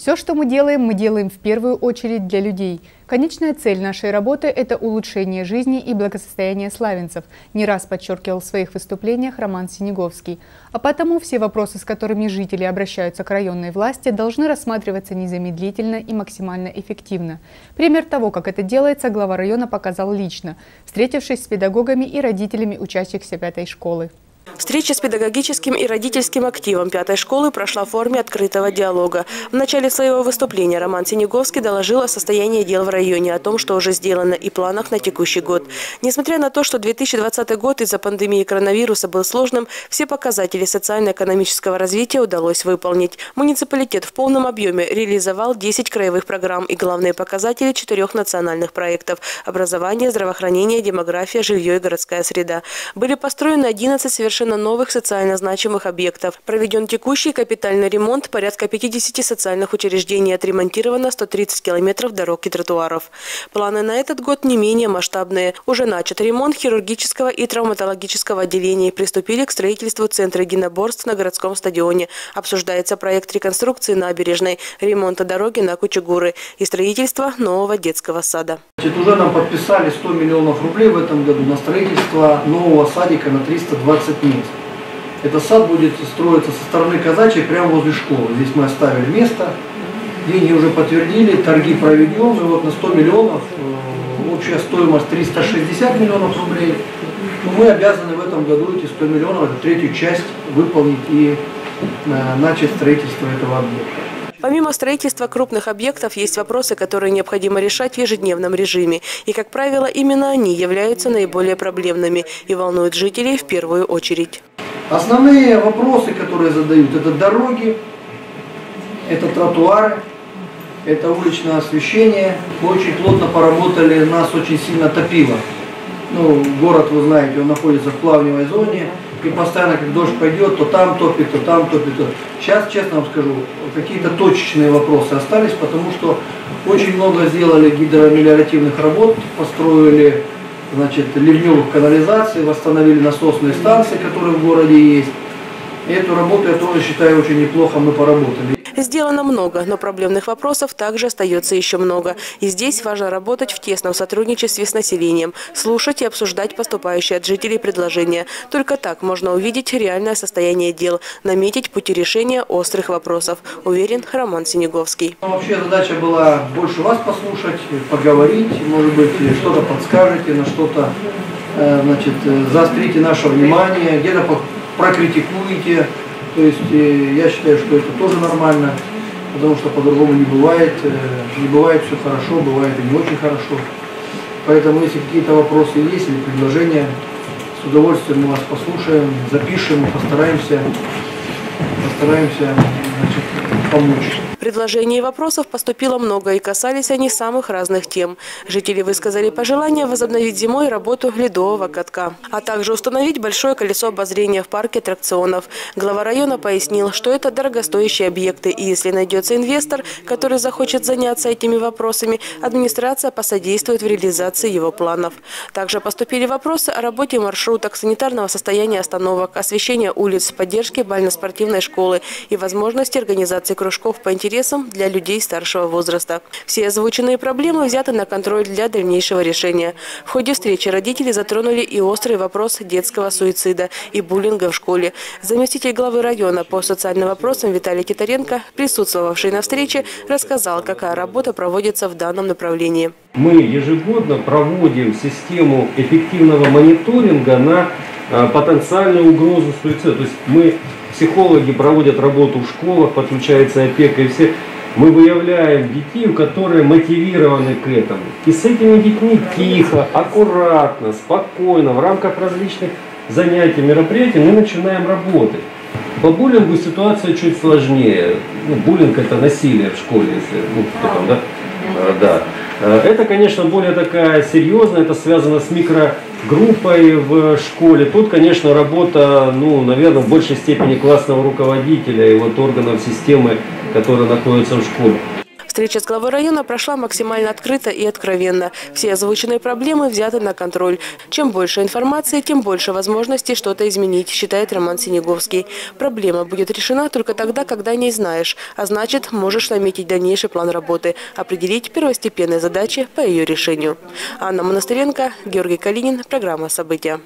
Все, что мы делаем, мы делаем в первую очередь для людей. Конечная цель нашей работы – это улучшение жизни и благосостояния славянцев, не раз подчеркивал в своих выступлениях Роман Синеговский. А потому все вопросы, с которыми жители обращаются к районной власти, должны рассматриваться незамедлительно и максимально эффективно. Пример того, как это делается, глава района показал лично, встретившись с педагогами и родителями учащихся пятой школы. Встреча с педагогическим и родительским активом пятой школы прошла в форме открытого диалога. В начале своего выступления Роман Синеговский доложил о состоянии дел в районе, о том, что уже сделано и планах на текущий год. Несмотря на то, что 2020 год из-за пандемии коронавируса был сложным, все показатели социально-экономического развития удалось выполнить. Муниципалитет в полном объеме реализовал 10 краевых программ и главные показатели четырех национальных проектов – образование, здравоохранение, демография, жилье и городская среда. Были построены 11 совершенно совершенно новых социально значимых объектов. Проведен текущий капитальный ремонт порядка 50 социальных учреждений, отремонтировано 130 километров дорог и тротуаров. Планы на этот год не менее масштабные. Уже начат ремонт хирургического и травматологического отделений. Приступили к строительству центра единоборств на городском стадионе. Обсуждается проект реконструкции набережной, ремонта дороги на Кучугуры и строительство нового детского сада. Уже нам подписали 100 миллионов рублей в этом году на строительство нового садика на 320 мест. Этот сад будет строиться со стороны казачьей прямо возле школы. Здесь мы оставили место, деньги уже подтвердили, торги проведем, и вот на 100 миллионов, э, общая стоимость 360 миллионов рублей, но мы обязаны в этом году эти 100 миллионов, эту третью часть выполнить и э, начать строительство этого объекта. Помимо строительства крупных объектов, есть вопросы, которые необходимо решать в ежедневном режиме. И, как правило, именно они являются наиболее проблемными и волнуют жителей в первую очередь. Основные вопросы, которые задают, это дороги, это тротуары, это уличное освещение. Мы очень плотно поработали, нас очень сильно топило. Ну, город, вы знаете, он находится в плавневой зоне и постоянно, как дождь пойдет, то там топит, то там топит. То... Сейчас, честно вам скажу, какие-то точечные вопросы остались, потому что очень много сделали гидромелиоративных работ, построили значит, ливневых канализаций, восстановили насосные станции, которые в городе есть. И эту работу я тоже считаю очень неплохо мы поработали. Сделано много, но проблемных вопросов также остается еще много. И здесь важно работать в тесном сотрудничестве с населением, слушать и обсуждать поступающие от жителей предложения. Только так можно увидеть реальное состояние дел, наметить пути решения острых вопросов, уверен Роман Синеговский. Вообще задача была больше вас послушать, поговорить, может быть, что-то подскажете, на что-то э, значит, э, заострите наше внимание, где-то прокритикуете. То есть э, я считаю, что это тоже нормально, потому что по-другому не бывает. Э, не бывает все хорошо, бывает и не очень хорошо. Поэтому если какие-то вопросы есть или предложения, с удовольствием мы вас послушаем, запишем и постараемся, постараемся значит, помочь. Предложений и вопросов поступило много, и касались они самых разных тем. Жители высказали пожелание возобновить зимой работу ледового катка, а также установить большое колесо обозрения в парке аттракционов. Глава района пояснил, что это дорогостоящие объекты, и если найдется инвестор, который захочет заняться этими вопросами, администрация посодействует в реализации его планов. Также поступили вопросы о работе маршруток, санитарного состояния остановок, освещения улиц, поддержки бально-спортивной школы и возможности организации кружков по интересам интересам для людей старшего возраста. Все озвученные проблемы взяты на контроль для дальнейшего решения. В ходе встречи родители затронули и острый вопрос детского суицида и буллинга в школе. Заместитель главы района по социальным вопросам Виталий Титаренко, присутствовавший на встрече, рассказал, какая работа проводится в данном направлении. Мы ежегодно проводим систему эффективного мониторинга на потенциальную угрозу суицида. То есть мы психологи проводят работу в школах, подключается опека и все. Мы выявляем детей, которые мотивированы к этому. И с этими детьми тихо, аккуратно, спокойно, в рамках различных занятий, мероприятий мы начинаем работать. По буллингу ситуация чуть сложнее. Ну, буллинг это насилие в школе, если, ну, там, да? А, да. Э, это, конечно, более такая серьезная, это связано с микрогруппой в школе. Тут, конечно, работа, ну, наверное, в большей степени классного руководителя и вот органов системы, которые находятся в школе. Встреча с главой района прошла максимально открыто и откровенно. Все озвученные проблемы взяты на контроль. Чем больше информации, тем больше возможностей что-то изменить, считает Роман Синеговский. Проблема будет решена только тогда, когда не знаешь, а значит, можешь наметить дальнейший план работы, определить первостепенные задачи по ее решению. Анна Монастыренко, Георгий Калинин, программа «События».